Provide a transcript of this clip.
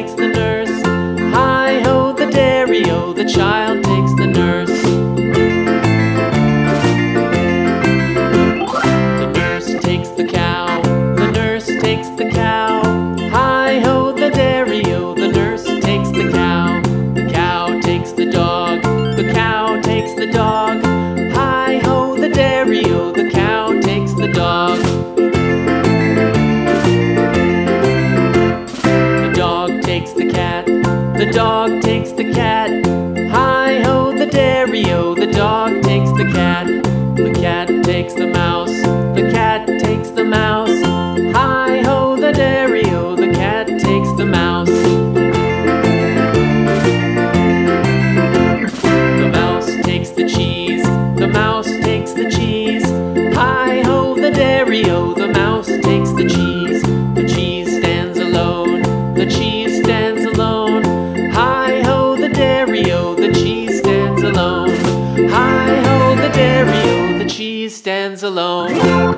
takes the nurse. Hi ho, the dairy o, the child takes the nurse. The nurse takes the cow, the nurse takes the cow. Hi ho, the dairy o, the nurse takes the cow. The cow takes the dog, the cow takes the dog. alone.